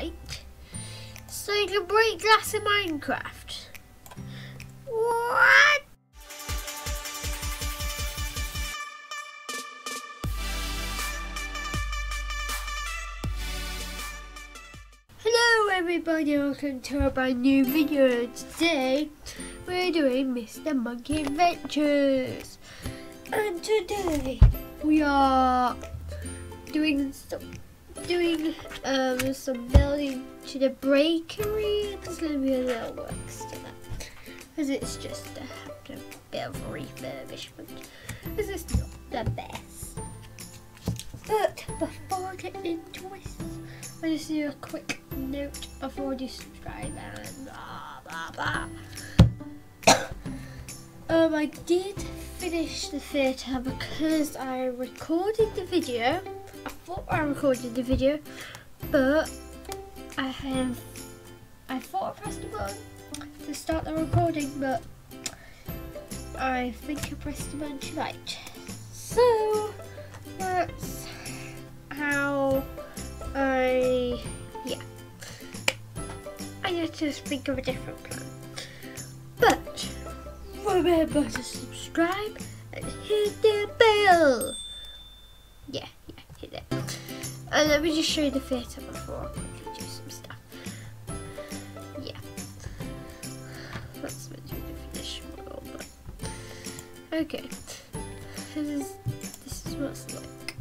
right? So you can break glass in Minecraft. What? Hello everybody, welcome to a brand new video. Today we're doing Mr. Monkey Adventures. And today we are doing some doing um, some building to the bakery. There's going to be a little works to that because it's just a, a bit of refurbishment because it's not the best. But before I get into it, I just do a quick note before you subscribe and blah blah blah. um, I did finish the theatre because I recorded the video thought I recorded the video, but I have, I thought I pressed the button to start the recording, but I think I pressed the button too late. So, that's how I, yeah. I had to think of a different plan. But, remember to subscribe and hit the bell. Yeah. And let me just show you the theatre before I do some stuff. Yeah. That's meant to be the finished model, but okay. This is this is what it's like.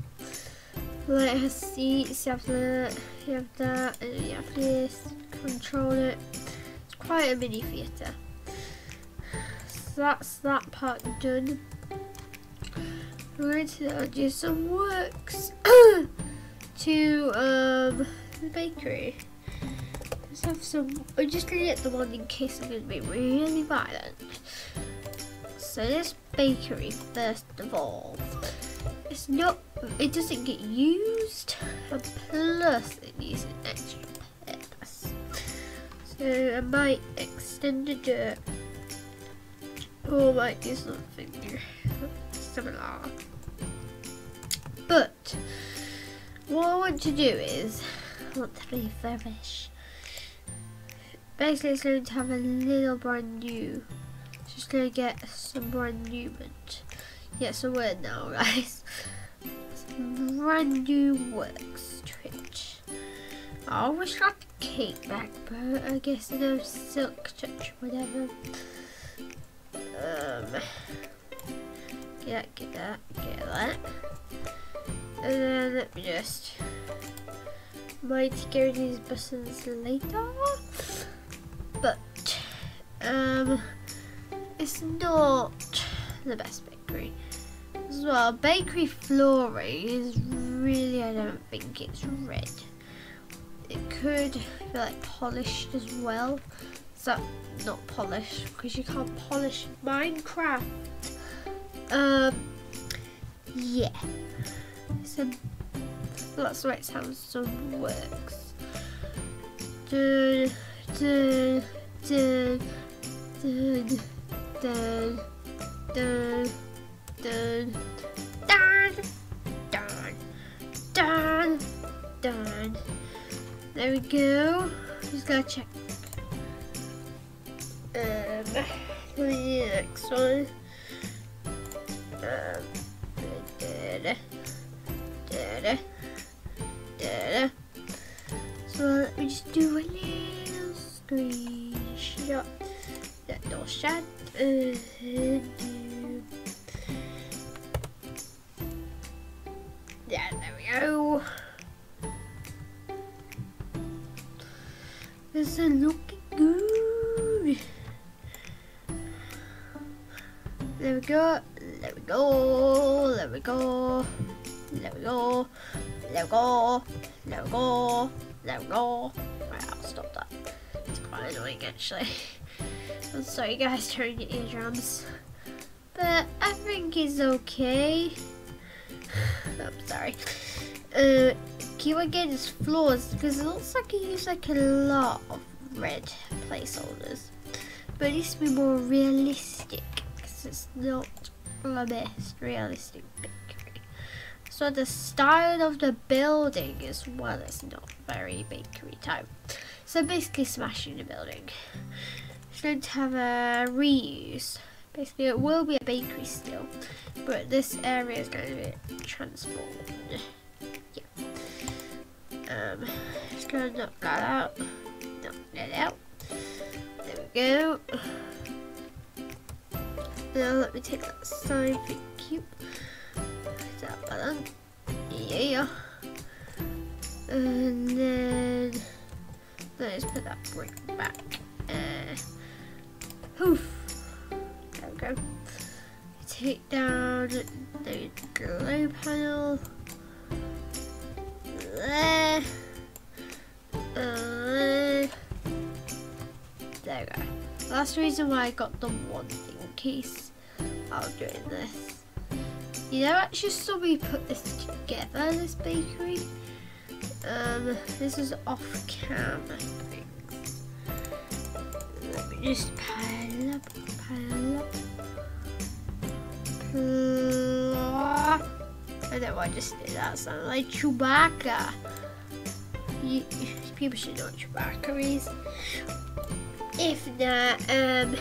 Like it has seats, you have that, you have that, and you have this, control it. It's quite a mini theatre. So that's that part done. We're going to do some works to um, the bakery. Let's have some. I'm just to get the one in case I'm to be really violent. So this bakery, first of all, it's not. It doesn't get used, and plus it needs an extra purpose. So I might extend the dirt, or I might do something similar. But what I want to do is I want to refurbish. Basically, it's going to have a little brand new. Just going to get some brand new. But yeah, it's a word now, guys. Some brand new works to it. I always got the cake back, but I guess no silk touch, whatever. Um, get that, get that, get that. And then let me just might get these buttons later. But um it's not the best bakery. As well, bakery flooring is really I don't think it's red. It could be like polished as well. So not polished because you can't polish Minecraft. Um yeah. So the way it sounds. So works. Dun, dun, dun, dun, dun, dun, dun, dun, dun, dun, dun. There we go. Just gotta check. Um, the next one. Um, do a little screenshot. That shot. Uh, yeah, there we go. This is looking good. There we go. There we go. There we go. There we go. There we go. There we go. There we go. Right, I'll stop that. It's quite annoying actually. I'm sorry guys, turning your eardrums. But I think it's okay. I'm sorry. Uh, keep on getting his floors because it looks like he used like a lot of red placeholders. But it needs to be more realistic because it's not the best realistic bakery. So the style of the building is well it's not very bakery type. So basically smashing the building. It's going to have a reuse. Basically it will be a bakery still, but this area is going to be transformed. Yeah. Um, just going to knock that out. Knock that out. There we go. Now let me take that side, thank you. That button. Yeah. And then let's put that brick back. Uh, poof. There we go. Take down the glow panel. There. Uh, there we go. That's the reason why I got the one in case I was doing this. You know, actually somebody put this together, this bakery. Um, this is off me just pile up, pile up. I don't why I just did that sound like Chewbacca. People should know what Chewbacca is. If not, um,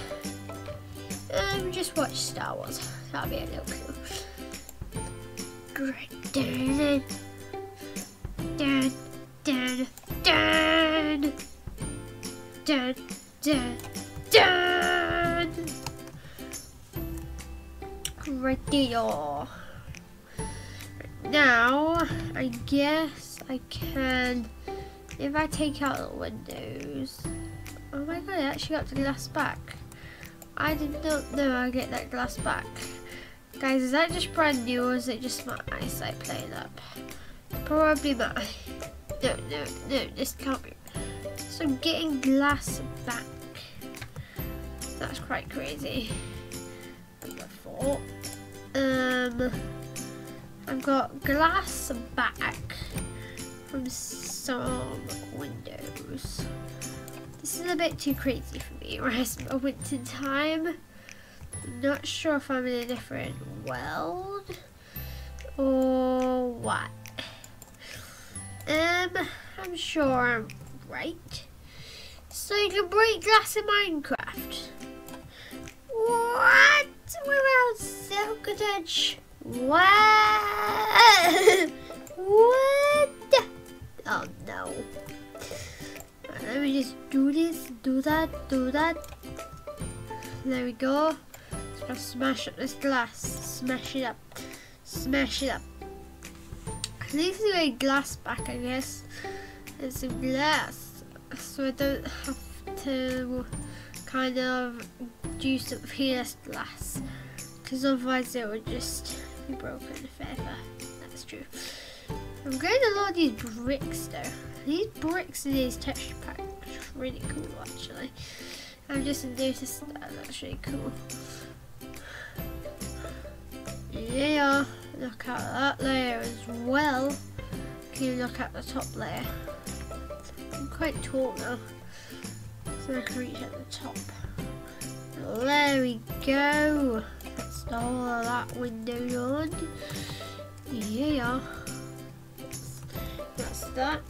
um, just watch Star Wars. That'll be a little cool. Great. Dun, dun, dun, There. Now, I guess I can, if I take out the windows, oh my god, I actually got the glass back. I did not know I get that glass back. Guys, is that just brand new or is it just my eyesight playing up? Probably my... No, no, no, this can't be... So I'm getting glass back. That's quite crazy. Number four. Um, I've got glass back from some windows. This is a bit too crazy for me, right? It's winter time. I'm not sure if I'm in a different world or what. Um, I'm sure I'm right. So you can break glass in Minecraft. What? On What? what? Oh no. Let me just do this, do that, do that. There we go. Smash up this glass. Smash it up. Smash it up. I need to get glass back, I guess. It's some glass. So I don't have to kind of do some PS glass. Because otherwise it would just be broken forever. That's true. I'm getting a lot of these bricks though. These bricks in these texture packs are really cool actually. I've just noticed that that's really cool. Yeah, look at that layer as well. Can you look at the top layer? I'm quite tall now, so I can reach at the top. There we go. That's all of that window on. Yeah. That's that.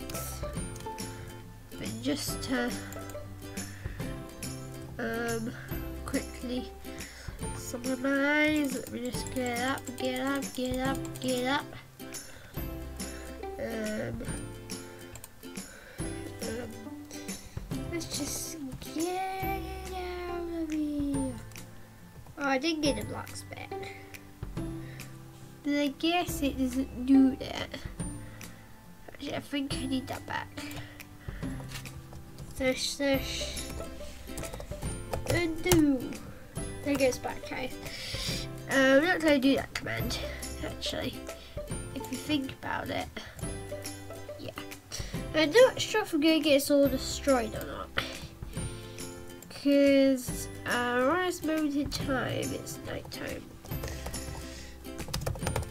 But just to um, quickly summarize, let me just get up, get up, get up, get up. Um, um, let's just get I didn't get a black speck. But I guess it doesn't do that. Actually, I think I need that back. Search, search. Undo. There goes back, guys. Um, I'm not going to do that command, actually. If you think about it. Yeah. I'm not sure if I'm going to get this all destroyed or not. Because uh, moment in time, it's night time.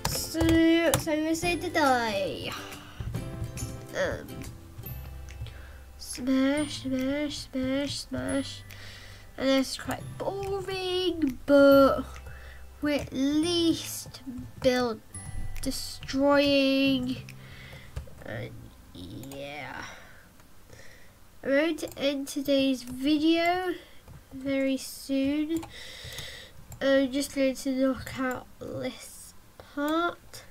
So, so to say to die. Um, smash, smash, smash, smash. And it's quite boring, but we at least built destroying and yeah I'm going to end today's video very soon. I'm just going to knock out this part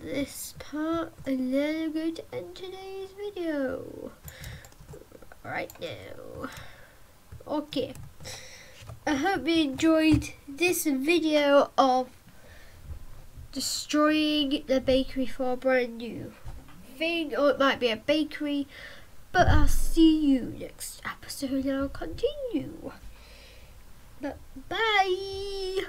this part and then I'm going to end today's video. Right now. Okay. I hope you enjoyed this video of destroying the bakery for a brand new thing. Or it might be a bakery but I'll see you next episode and I'll continue. But bye